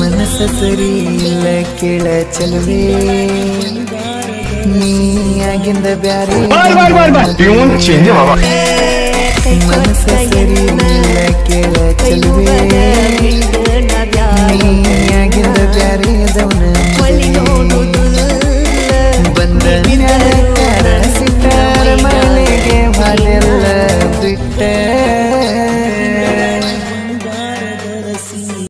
ಮನಸ ಸರಿ ಇಲ್ಲ ಕೇಳ ಚಲುವೆ ನೀಯಾಗಿಂದ ಬ್ಯಾರೆ ಮನಸ ಸರಿ ಇಲ್ಲ ಕೇಳ